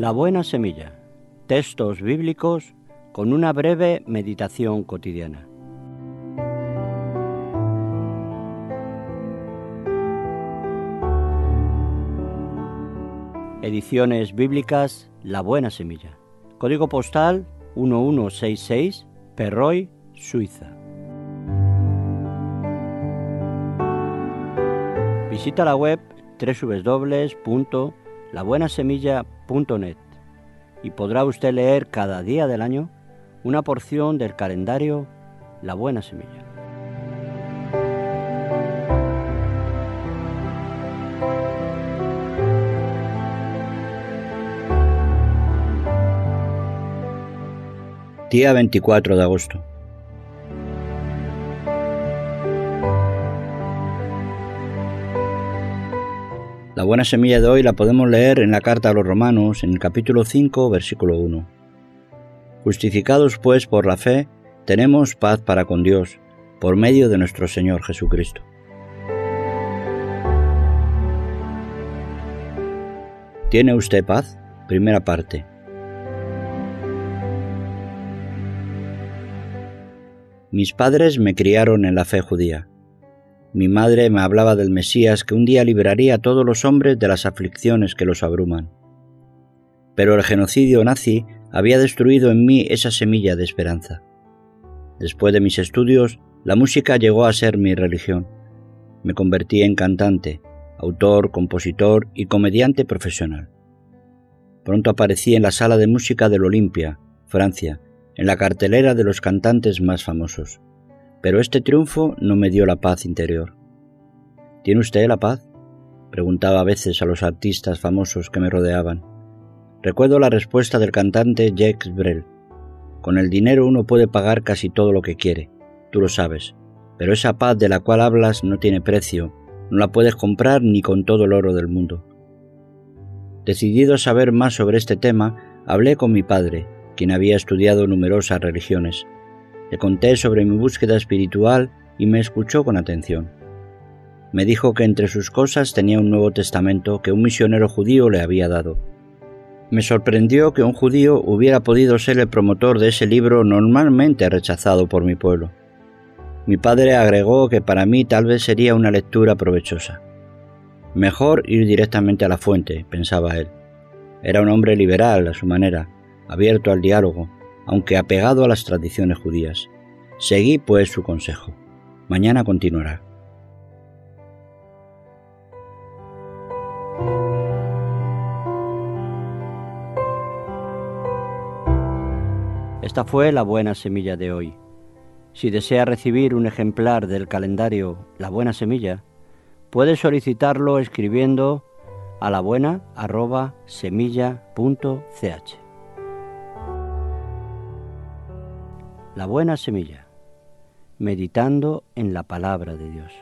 La buena semilla. Textos bíblicos con una breve meditación cotidiana. Ediciones bíblicas La buena semilla. Código postal 1166, Perroy, Suiza. Visita la web www.labuenasemilla.net y podrá usted leer cada día del año una porción del calendario La Buena Semilla. Día 24 de agosto. La buena semilla de hoy la podemos leer en la carta a los romanos, en el capítulo 5, versículo 1. Justificados pues por la fe, tenemos paz para con Dios, por medio de nuestro Señor Jesucristo. ¿Tiene usted paz? Primera parte. Mis padres me criaron en la fe judía. Mi madre me hablaba del Mesías que un día liberaría a todos los hombres de las aflicciones que los abruman. Pero el genocidio nazi había destruido en mí esa semilla de esperanza. Después de mis estudios, la música llegó a ser mi religión. Me convertí en cantante, autor, compositor y comediante profesional. Pronto aparecí en la sala de música del Olimpia, Francia, en la cartelera de los cantantes más famosos. Pero este triunfo no me dio la paz interior. ¿Tiene usted la paz? preguntaba a veces a los artistas famosos que me rodeaban. Recuerdo la respuesta del cantante Jacques Brel. Con el dinero uno puede pagar casi todo lo que quiere, tú lo sabes, pero esa paz de la cual hablas no tiene precio, no la puedes comprar ni con todo el oro del mundo. Decidido a saber más sobre este tema, hablé con mi padre, quien había estudiado numerosas religiones, le conté sobre mi búsqueda espiritual y me escuchó con atención. Me dijo que entre sus cosas tenía un Nuevo Testamento que un misionero judío le había dado. Me sorprendió que un judío hubiera podido ser el promotor de ese libro normalmente rechazado por mi pueblo. Mi padre agregó que para mí tal vez sería una lectura provechosa. Mejor ir directamente a la fuente, pensaba él. Era un hombre liberal a su manera, abierto al diálogo, aunque apegado a las tradiciones judías. Seguí pues su consejo. Mañana continuará. Esta fue la buena semilla de hoy. Si desea recibir un ejemplar del calendario La Buena Semilla, puede solicitarlo escribiendo a la buena la buena semilla, meditando en la palabra de Dios.